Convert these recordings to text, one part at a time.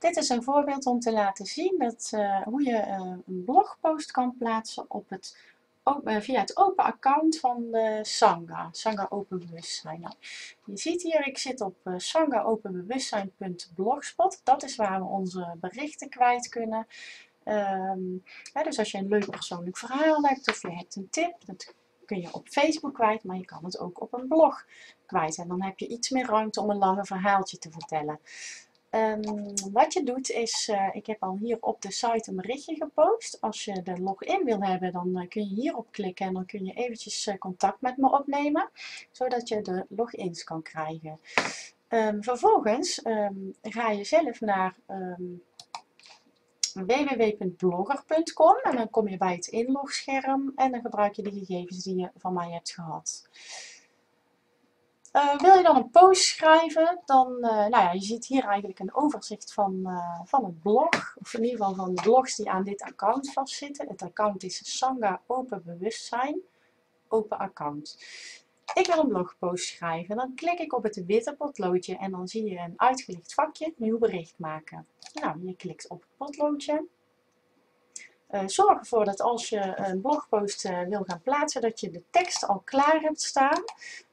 Dit is een voorbeeld om te laten zien dat, uh, hoe je uh, een blogpost kan plaatsen op het, uh, via het open account van de Sangha, Sangha Open Bewustzijn. Nou, je ziet hier, ik zit op uh, sangaopenbewustzijn.blogspot. Dat is waar we onze berichten kwijt kunnen. Ja, dus als je een leuk persoonlijk verhaal hebt of je hebt een tip, dat kun je op Facebook kwijt, maar je kan het ook op een blog kwijt. En dan heb je iets meer ruimte om een lange verhaaltje te vertellen. Um, wat je doet is, uh, ik heb al hier op de site een berichtje gepost. Als je de login wil hebben, dan uh, kun je hierop klikken en dan kun je eventjes uh, contact met me opnemen, zodat je de logins kan krijgen. Um, vervolgens um, ga je zelf naar www.blogger.com en dan kom je bij het inlogscherm en dan gebruik je de gegevens die je van mij hebt gehad. Uh, wil je dan een post schrijven, dan, uh, nou ja, je ziet hier eigenlijk een overzicht van, uh, van het blog, of in ieder geval van de blogs die aan dit account vastzitten. Het account is Sangha Open Bewustzijn, open account. Ik wil een blogpost schrijven, dan klik ik op het witte potloodje en dan zie je een uitgelicht vakje, nieuw bericht maken. Nou, je klikt op het potloodje. zorg ervoor dat als je een blogpost wil gaan plaatsen, dat je de tekst al klaar hebt staan.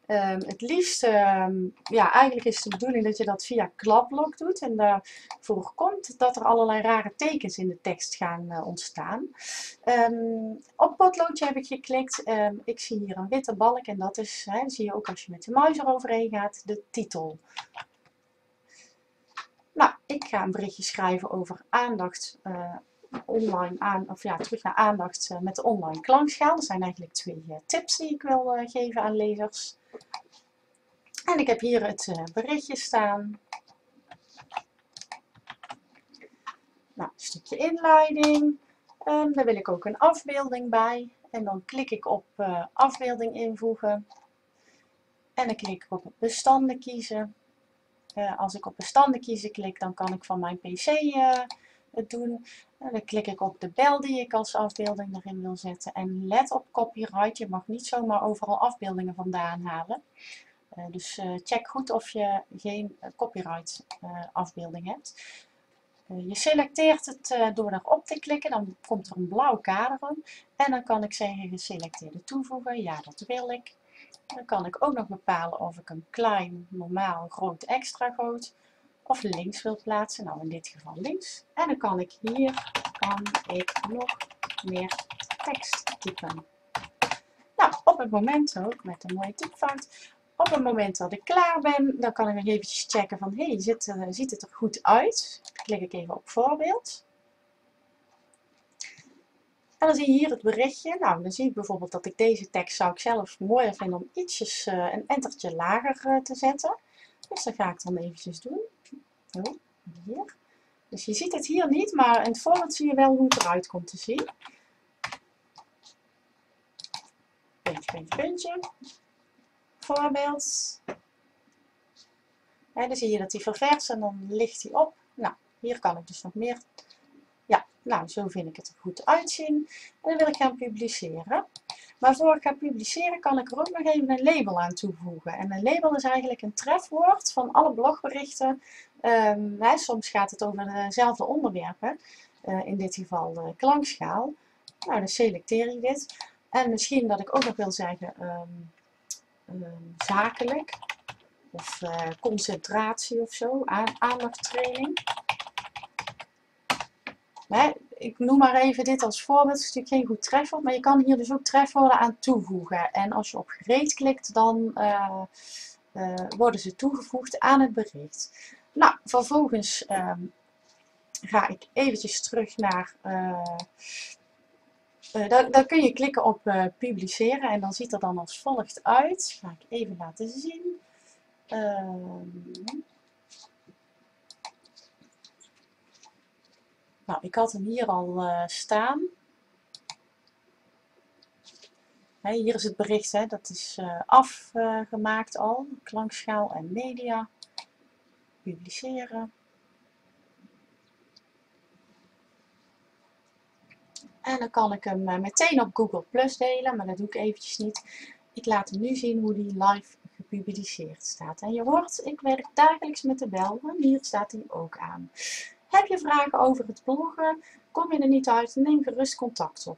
Um, het liefst, um, ja, eigenlijk is de bedoeling dat je dat via klapblok doet. En daarvoor komt dat er allerlei rare tekens in de tekst gaan uh, ontstaan. Um, op potloodje heb ik geklikt. ik zie hier een witte balk en dat is, zie je ook als je met de muis eroverheen gaat, de titel. Nou, ik ga een berichtje schrijven over aandacht uh, online aan, of ja, terug naar aandacht uh, met de online klankschaal. Dat zijn eigenlijk twee tips die ik wil geven aan lezers. En ik heb hier het berichtje staan. Nou, een stukje inleiding. Um, daar wil ik ook een afbeelding bij. En dan klik ik op afbeelding invoegen. En dan klik ik op bestanden kiezen. als ik op bestanden kiezen klik, dan kan ik van mijn pc doen. En dan klik ik op de bel die ik als afbeelding erin wil zetten. En let op copyright, je mag niet zomaar overal afbeeldingen vandaan halen. Uh, dus uh, check goed of je geen uh, copyright afbeelding hebt. je selecteert het door erop te klikken, dan komt er een blauw kader om. En dan kan ik zeggen geselecteerde toevoegen, ja dat wil ik. Dan kan ik ook nog bepalen of ik een klein, normaal, groot, extra groot of links wil plaatsen. Nou, in dit geval links. En dan kan ik hier kan ik nog meer tekst typen. Nou, op het moment ook, met een mooie typfout, op het moment dat ik klaar ben, dan kan ik nog eventjes checken van, hey, ziet, uh, ziet het er goed uit? Klik ik even op voorbeeld. En dan zie je hier het berichtje. Nou, dan zie ik bijvoorbeeld dat ik deze tekst zou ik zelf mooier vinden om ietsjes uh, een entertje lager uh, te zetten. Dus dat ga ik dan eventjes doen. Zo, hier. Dus je ziet het hier niet, maar in het voorbeeld zie je wel hoe het eruit komt te zien. Puntje, puntje, puntje. Voorbeeld. dan zie je dat hij ververst en dan ligt hij op. Nou, hier kan ik dus nog meer. Ja, nou, zo vind ik het er goed uitzien. En dan wil ik gaan publiceren. Maar voor ik ga publiceren kan ik er ook nog even een label aan toevoegen. En een label is eigenlijk een trefwoord van alle blogberichten. Um, hè, soms gaat het over dezelfde onderwerpen. Uh, in dit geval de klankschaal. Nou, dan selecteer ik dit. En misschien dat ik ook nog wil zeggen um, um, zakelijk. Of concentratie of zo. aandachtstraining. Nee, ik noem maar even dit als voorbeeld. Het is natuurlijk geen goed trefwoord, maar je kan hier dus ook trefwoorden aan toevoegen. En als je op gereed klikt, dan uh, uh, worden ze toegevoegd aan het bericht. Nou, vervolgens um, ga ik eventjes terug naar... Uh, dan, dan, kun je klikken op publiceren en dan ziet er dan als volgt uit. Ga ik even laten zien. Ehm, Nou, ik had hem hier al uh, staan. Hier is het bericht, hè, dat is uh, afgemaakt al. Klankschaal en media. Publiceren. En dan kan ik hem uh, meteen op Google Plus delen, maar dat doe ik eventjes niet. Ik laat hem nu zien hoe die live gepubliceerd staat. En je hoort, ik werk dagelijks met de bel, en hier staat hij ook aan. Heb je vragen over het bloggen? Kom je er niet uit? Neem gerust contact op.